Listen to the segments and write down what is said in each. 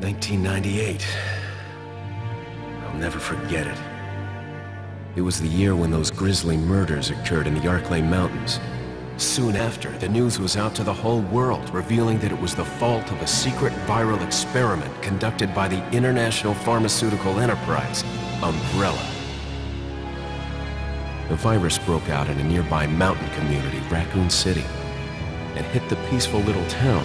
1998. I'll never forget it. It was the year when those grisly murders occurred in the Arklay Mountains. Soon after, the news was out to the whole world, revealing that it was the fault of a secret viral experiment conducted by the international pharmaceutical enterprise, Umbrella. The virus broke out in a nearby mountain community, Raccoon City, and hit the peaceful little town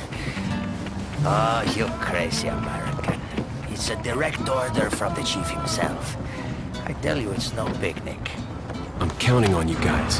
Oh, you crazy American. It's a direct order from the chief himself. I tell you, it's no picnic. I'm counting on you guys.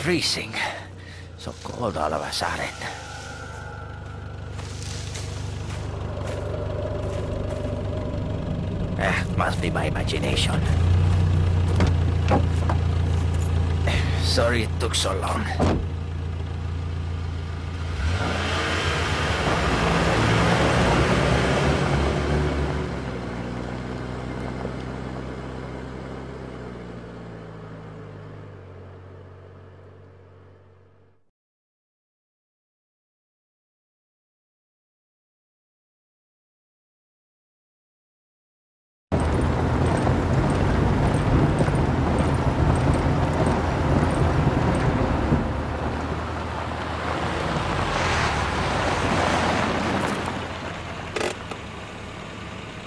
Freezing. So cold all of a sudden. Eh, must be my imagination. Sorry it took so long.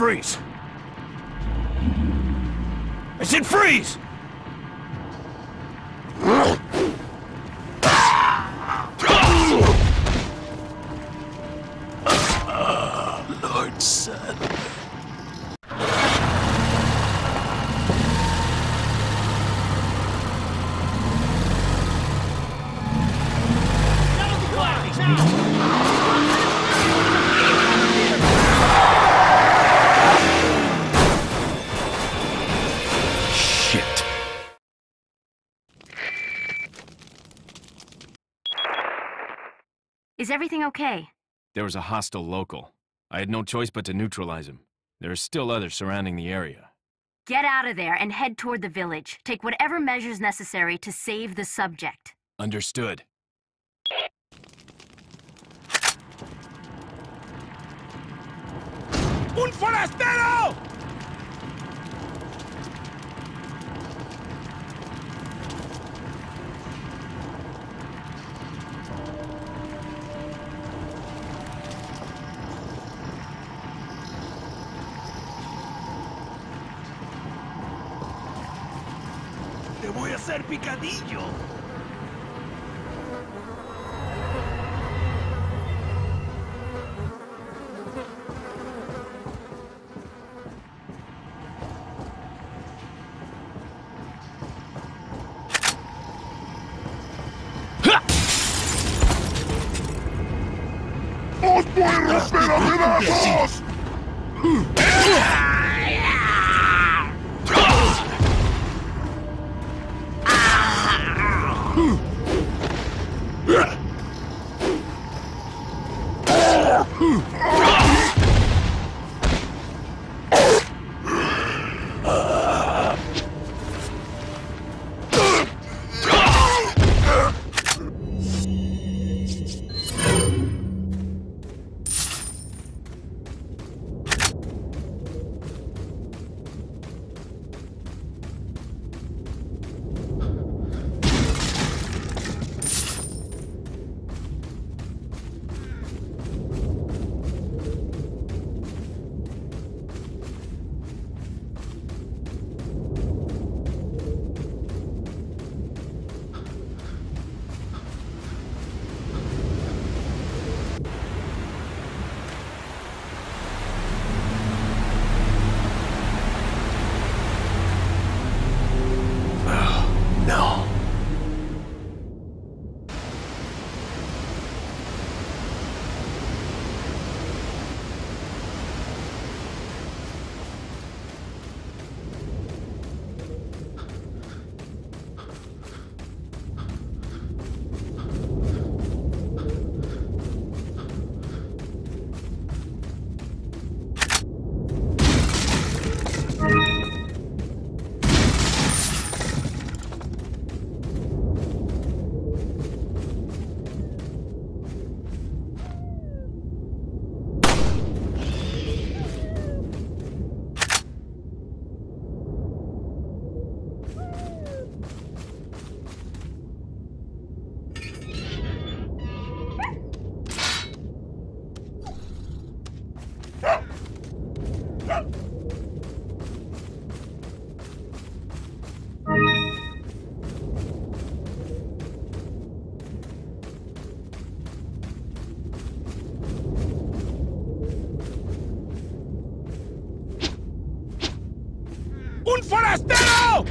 Freeze! I said freeze! Everything okay? There was a hostile local. I had no choice but to neutralize him. There are still others surrounding the area. Get out of there and head toward the village. Take whatever measures necessary to save the subject. Understood. ¡Un forastero! Hacer Move! ¡Un forastero!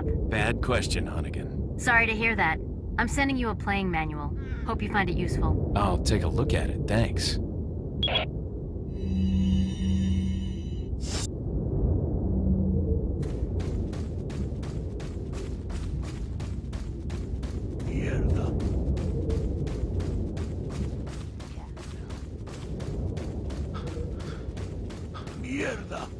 Up? Bad question, Hunnigan. Sorry to hear that. I'm sending you a playing manual. Hope you find it useful. I'll take a look at it, thanks. Mierda.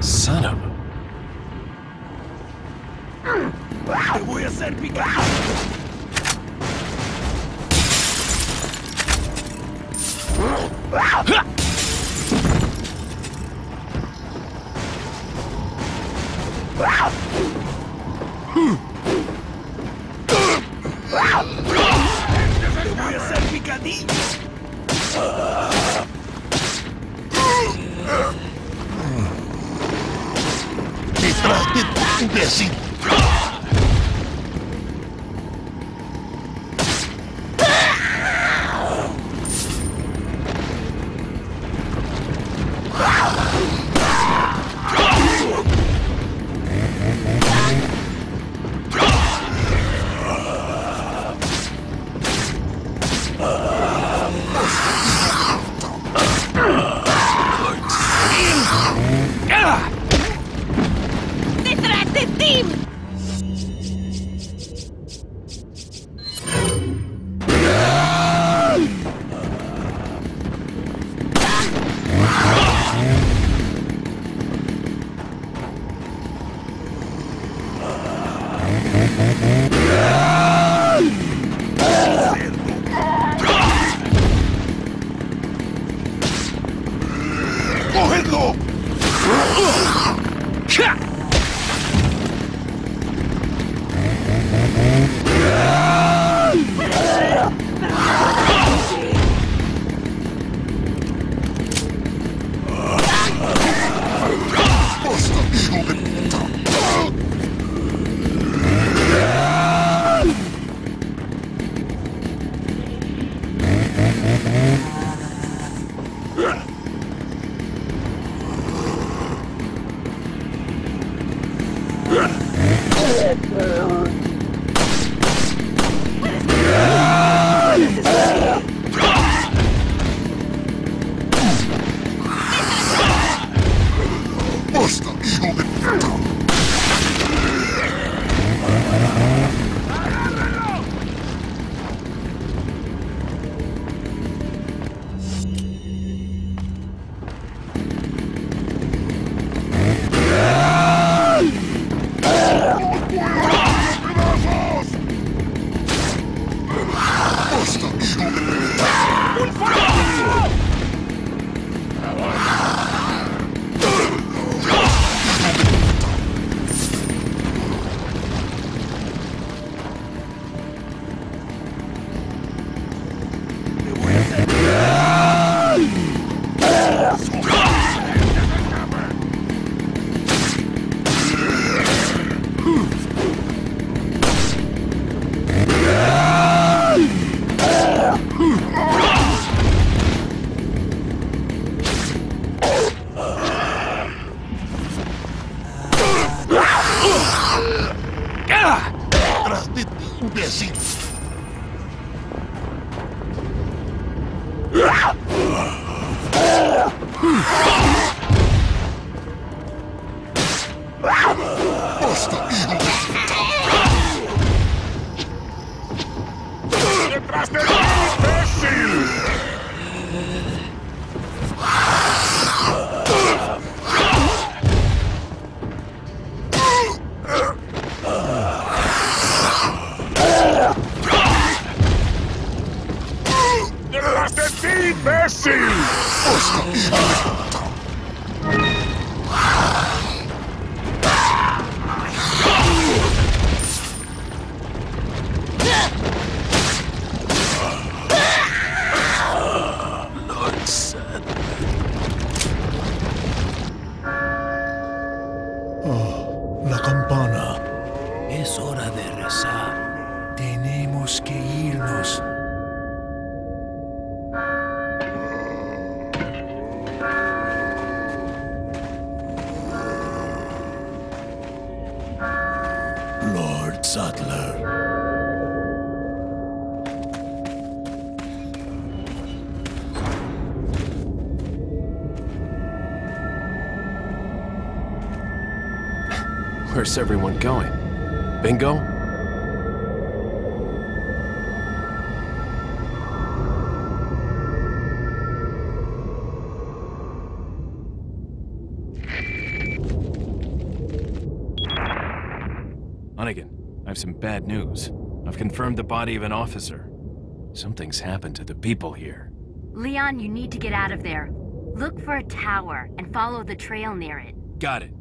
Son of a... ¡Te voy a hacer picar! Bingo? Hunnigan, I have some bad news. I've confirmed the body of an officer. Something's happened to the people here. Leon, you need to get out of there. Look for a tower and follow the trail near it. Got it.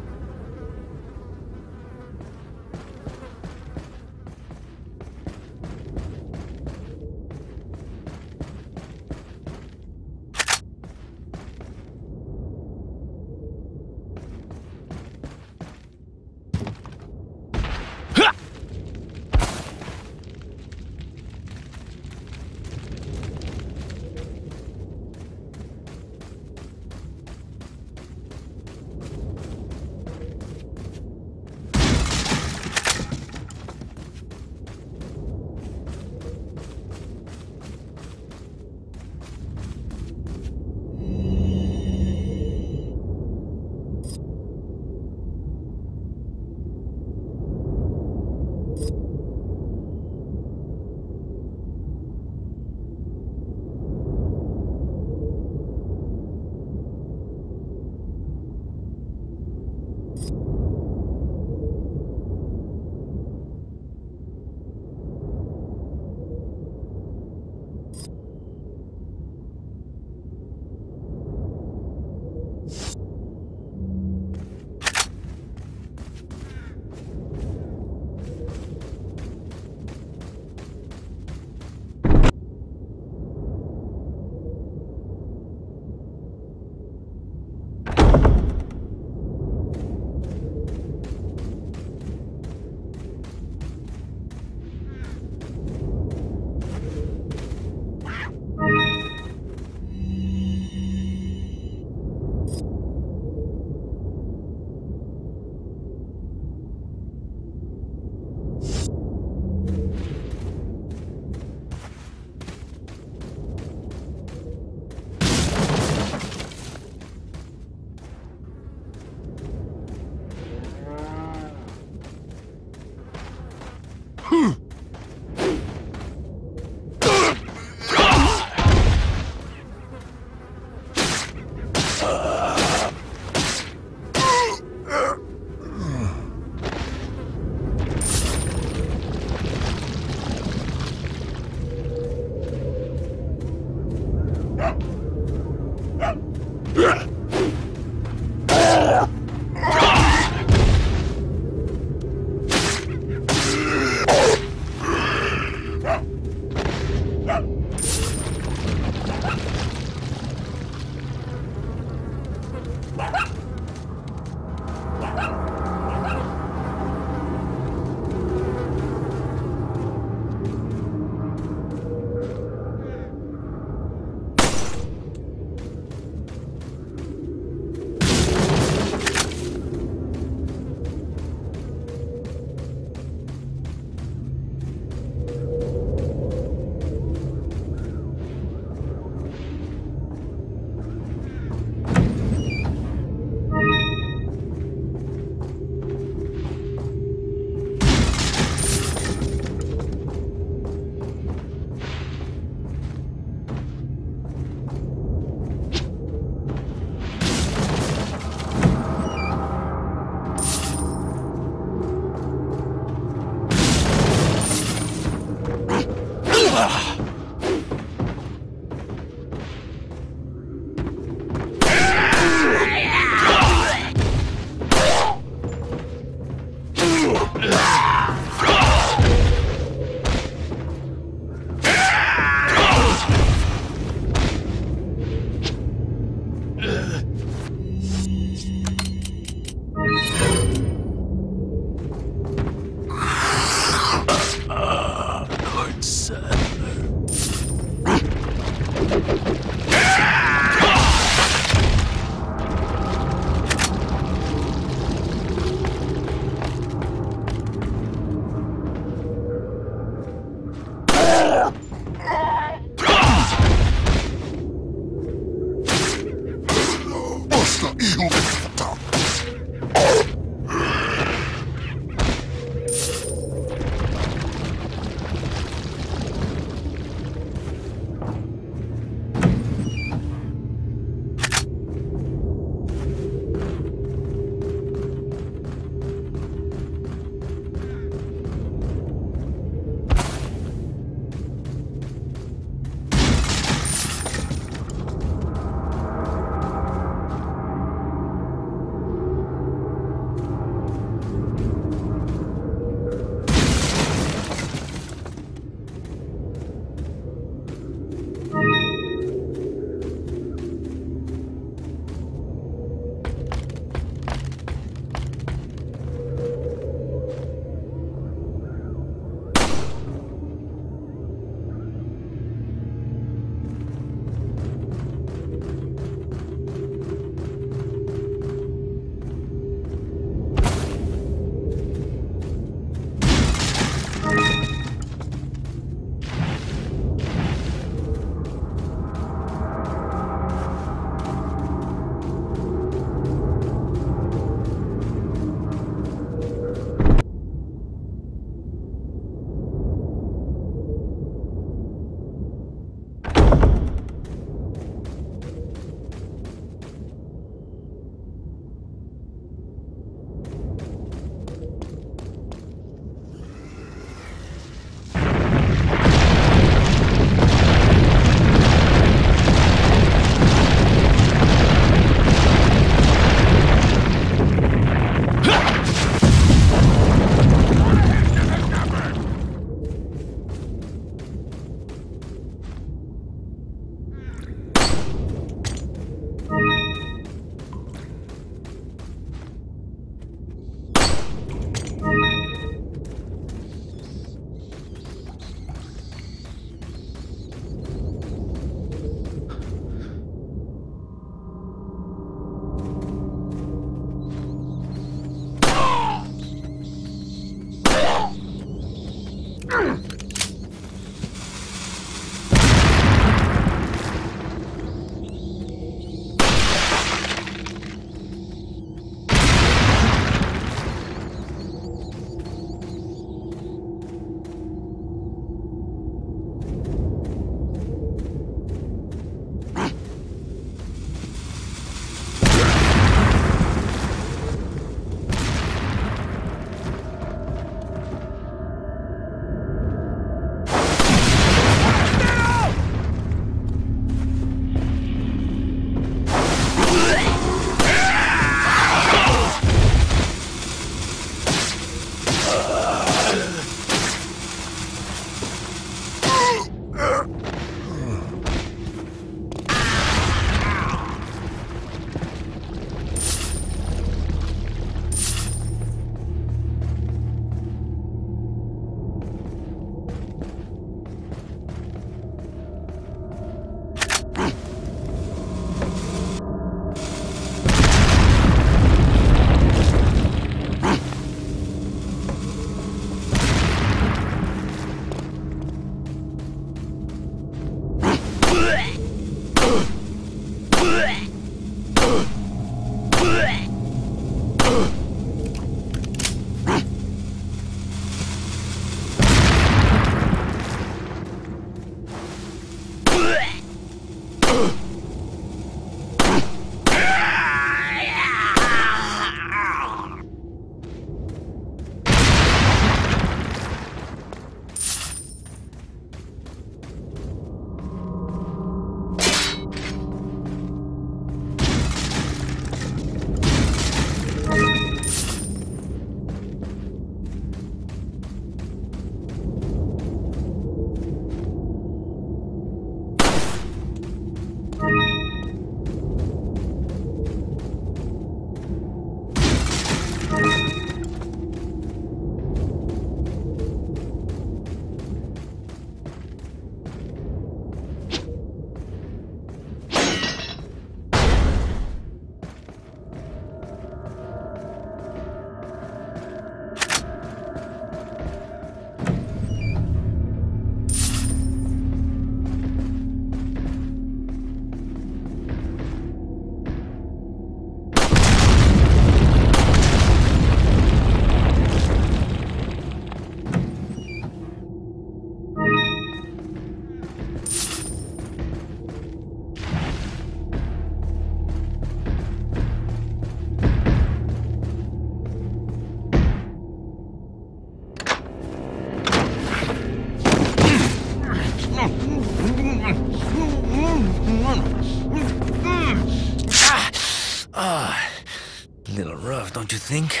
Little rough, don't you think?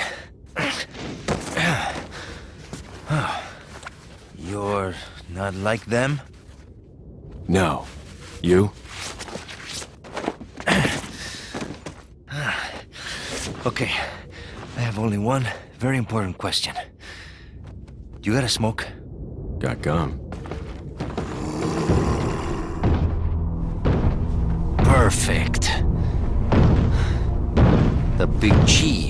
You're not like them? No. You? Okay, I have only one very important question. Do you got a smoke? Got gum. Big cheese.